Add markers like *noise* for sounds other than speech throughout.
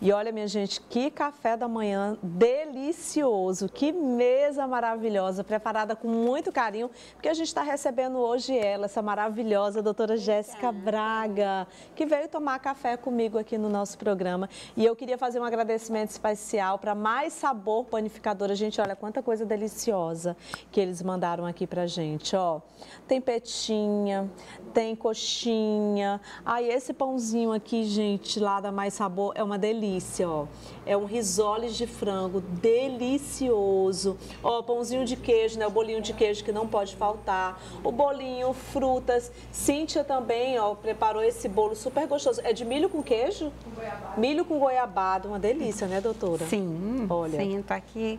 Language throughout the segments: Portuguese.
E olha, minha gente, que café da manhã delicioso, que mesa maravilhosa, preparada com muito carinho, porque a gente está recebendo hoje ela, essa maravilhosa doutora Jéssica Braga, que veio tomar café comigo aqui no nosso programa. E eu queria fazer um agradecimento especial para Mais Sabor Panificadora. Gente, olha quanta coisa deliciosa que eles mandaram aqui pra gente, ó. Tem petinha, tem coxinha. Aí esse pãozinho aqui, gente, lá da Mais Sabor é uma delícia, ó. É um risoles de frango delicioso. Ó, pãozinho de queijo, né? O bolinho de queijo que não pode faltar. O bolinho, frutas. Cíntia também, ó, preparou esse bolo super gostoso. É de milho com queijo? Com goiabada. Milho com goiabada, uma delícia, né, doutora? Sim. Olha. Sim, tô aqui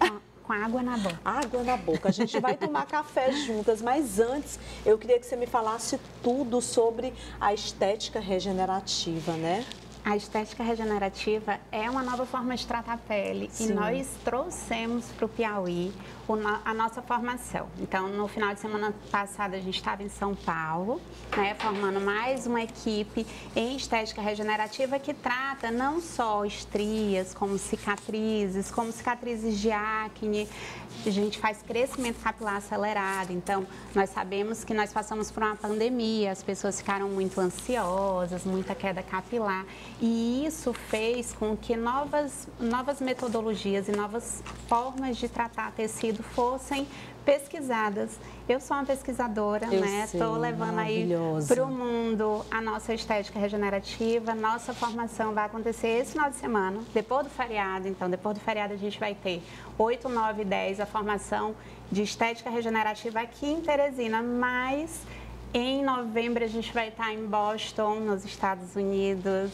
*laughs* com água na boca. Água na boca. A gente vai tomar café juntas, mas antes eu queria que você me falasse tudo sobre a estética regenerativa, né? A estética regenerativa é uma nova forma de tratar a pele Sim. e nós trouxemos para o Piauí a nossa formação. Então, no final de semana passada, a gente estava em São Paulo, né, formando mais uma equipe em estética regenerativa que trata não só estrias, como cicatrizes, como cicatrizes de acne, a gente faz crescimento capilar acelerado. Então, nós sabemos que nós passamos por uma pandemia, as pessoas ficaram muito ansiosas, muita queda capilar. E isso fez com que novas, novas metodologias e novas formas de tratar tecido fossem pesquisadas. Eu sou uma pesquisadora, Eu né? Estou levando aí para o mundo a nossa estética regenerativa. Nossa formação vai acontecer esse final de semana, depois do feriado. Então, depois do feriado, a gente vai ter 8, 9 e 10 a formação de estética regenerativa aqui em Teresina, mas em novembro a gente vai estar em Boston, nos Estados Unidos.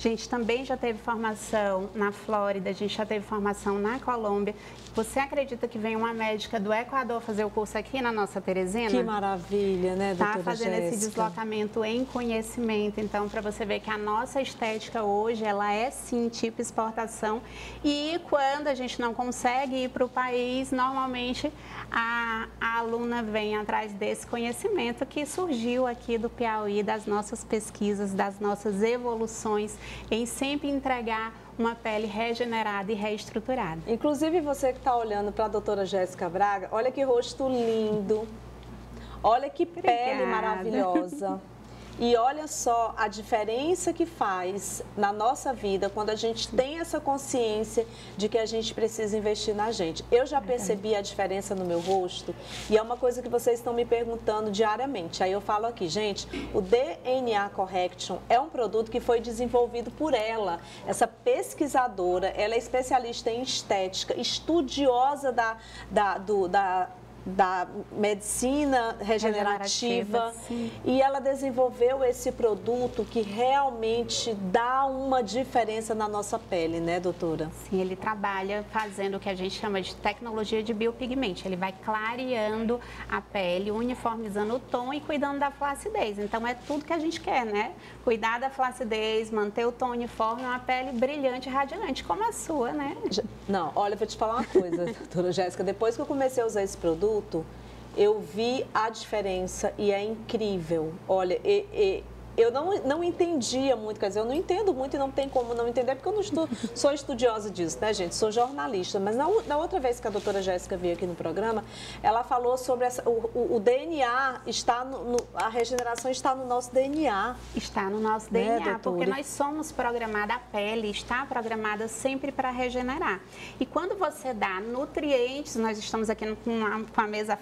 A gente também já teve formação na Flórida, a gente já teve formação na Colômbia. Você acredita que vem uma médica do Equador fazer o curso aqui na nossa Teresina? Que maravilha, né, doutora Está fazendo Jéssica? esse deslocamento em conhecimento. Então, para você ver que a nossa estética hoje, ela é sim tipo exportação. E quando a gente não consegue ir para o país, normalmente a, a aluna vem atrás desse conhecimento que surgiu aqui do Piauí, das nossas pesquisas, das nossas evoluções, em sempre entregar uma pele regenerada e reestruturada. Inclusive você que está olhando para a doutora Jéssica Braga, olha que rosto lindo, olha que Obrigada. pele maravilhosa. *laughs* E olha só a diferença que faz na nossa vida quando a gente tem essa consciência de que a gente precisa investir na gente. Eu já percebi a diferença no meu rosto e é uma coisa que vocês estão me perguntando diariamente. Aí eu falo aqui, gente, o DNA Correction é um produto que foi desenvolvido por ela, essa pesquisadora, ela é especialista em estética, estudiosa da, da, do, da da medicina regenerativa, regenerativa e ela desenvolveu esse produto que realmente dá uma diferença na nossa pele, né, doutora? Sim, ele trabalha fazendo o que a gente chama de tecnologia de biopigmento. Ele vai clareando a pele, uniformizando o tom e cuidando da flacidez. Então é tudo que a gente quer, né? Cuidar da flacidez, manter o tom uniforme, uma pele brilhante, radiante, como a sua, né? Não, olha, vou te falar uma coisa, *laughs* doutora Jéssica, depois que eu comecei a usar esse produto eu vi a diferença e é incrível. Olha, e, e, eu não, não entendia muito, quer dizer, eu não entendo muito e não tem como não entender, porque eu não estu, *laughs* sou estudiosa disso, né, gente? Sou jornalista. Mas na, na outra vez que a doutora Jéssica veio aqui no programa, ela falou sobre essa, o, o, o, DNA, está no, no, a regeneração está no nosso DNA. Está no nosso né, DNA, porque nós somos programados, a pele está programada sempre para regenerar. E quando você dá nutrientes, nós estamos aqui com a mesa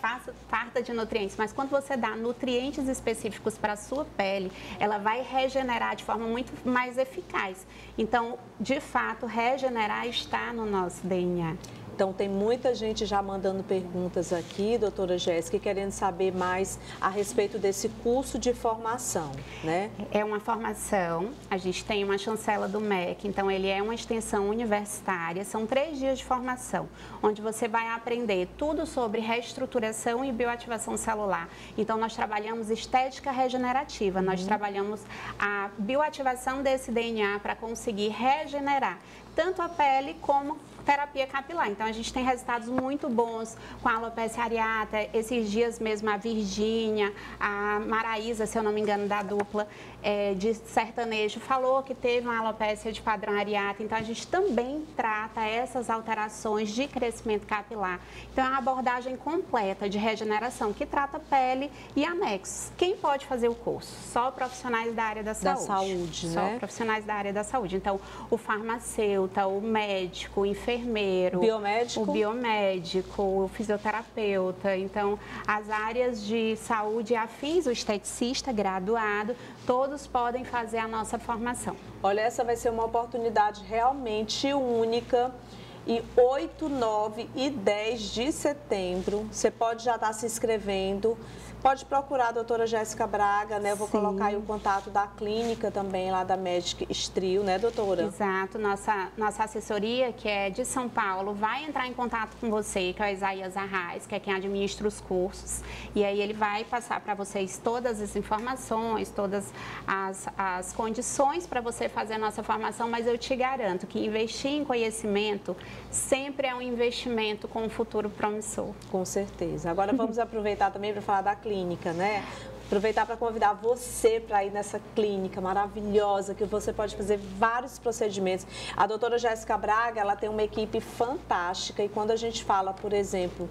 farta de nutrientes, mas quando você dá nutrientes específicos para a sua pele, ela vai regenerar de forma muito mais eficaz. Então, de fato, regenerar está no nosso DNA. Então, tem muita gente já mandando perguntas aqui, doutora Jéssica, querendo saber mais a respeito desse curso de formação, né? É uma formação, a gente tem uma chancela do MEC, então ele é uma extensão universitária, são três dias de formação, onde você vai aprender tudo sobre reestruturação e bioativação celular. Então, nós trabalhamos estética regenerativa, nós uhum. trabalhamos a bioativação desse DNA para conseguir regenerar tanto a pele como terapia capilar. Então a gente tem resultados muito bons com a alopecia areata. Esses dias mesmo a Virgínia, a Maraísa, se eu não me engano, da dupla é, de sertanejo, falou que teve uma alopecia de padrão areata. Então a gente também trata essas alterações de crescimento capilar. Então é uma abordagem completa de regeneração que trata pele e anexos. Quem pode fazer o curso? Só profissionais da área da saúde. Da saúde, Só né? profissionais da área da saúde. Então, o farmacêutico, o médico, o enfermeiro, Biomédico? o biomédico, o fisioterapeuta. Então, as áreas de saúde afins, o esteticista graduado, todos podem fazer a nossa formação. Olha, essa vai ser uma oportunidade realmente única. E 8, 9 e 10 de setembro, você pode já estar se inscrevendo. Pode procurar a doutora Jéssica Braga, né? Eu vou Sim. colocar aí o contato da clínica também, lá da Magic Strio, né, doutora? Exato. Nossa, nossa assessoria, que é de São Paulo, vai entrar em contato com você, que é o Isaías Arraes, que é quem administra os cursos. E aí ele vai passar para vocês todas as informações, todas as, as condições para você fazer a nossa formação, mas eu te garanto que investir em conhecimento sempre é um investimento com um futuro promissor. Com certeza. Agora vamos *laughs* aproveitar também para falar da clínica, né? Aproveitar para convidar você para ir nessa clínica maravilhosa, que você pode fazer vários procedimentos. A doutora Jéssica Braga, ela tem uma equipe fantástica e quando a gente fala, por exemplo,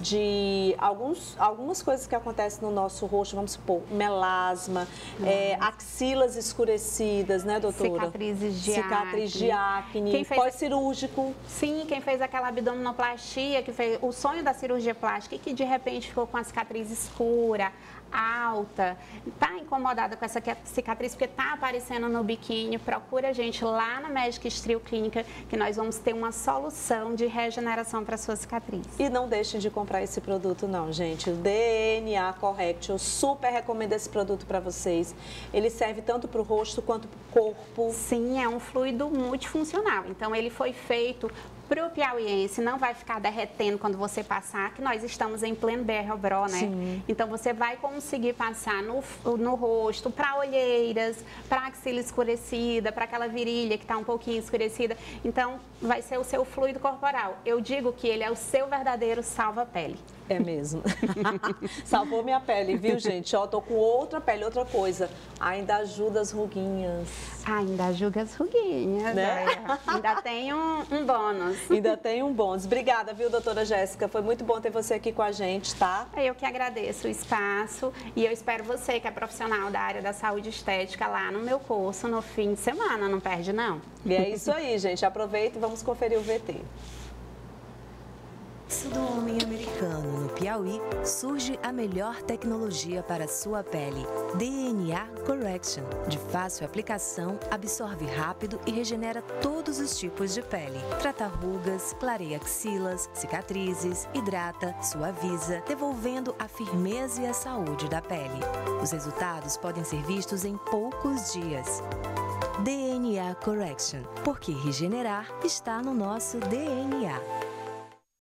de alguns, algumas coisas que acontecem no nosso rosto, vamos supor, melasma, é, axilas escurecidas, né, doutora? Cicatrizes de Cicatriz de acne, Quem fez pós-cirúrgico. Sim, quem fez aquela abdominoplastia, que fez o sonho da cirurgia plástica e que de repente ficou com a cicatriz escura, alta, está incomodada com essa cicatriz porque está aparecendo no biquíni, procura a gente lá na Magic Strio Clínica que nós vamos ter uma solução de regeneração para sua cicatriz. E não deixem de comprar esse produto não, gente. O DNA Correct, eu super recomendo esse produto para vocês. Ele serve tanto para o rosto quanto para o corpo. Sim, é um fluido multifuncional. Então, ele foi feito para o piauiense, não vai ficar derretendo quando você passar, que nós estamos em pleno BR-Obró, né? Sim. Então, você vai conseguir passar no, no rosto, para olheiras, para axila escurecida, para aquela virilha que está um pouquinho escurecida. Então, vai ser o seu fluido corporal. Eu digo que ele é o seu verdadeiro salva-pele. É mesmo. *laughs* Salvou minha pele, viu, gente? Ó, tô com outra pele, outra coisa. Ainda ajuda as ruguinhas. Ainda ajuda as ruguinhas, Né? né? Ainda tem um, um bônus. Ainda tem um bônus. Obrigada, viu, doutora Jéssica? Foi muito bom ter você aqui com a gente, tá? Eu que agradeço o espaço e eu espero você, que é profissional da área da saúde estética, lá no meu curso no fim de semana. Não perde, não. E é isso aí, gente. Aproveita e vamos conferir o VT. do homem americano no Piauí surge a melhor tecnologia para sua pele. DNA Correction. De fácil aplicação, absorve rápido e regenera todos os tipos de pele. Trata rugas, clareia axilas, cicatrizes, hidrata, suaviza, devolvendo a firmeza e a saúde da pele. Os resultados podem ser vistos em poucos dias. DNA Correction, porque regenerar está no nosso DNA.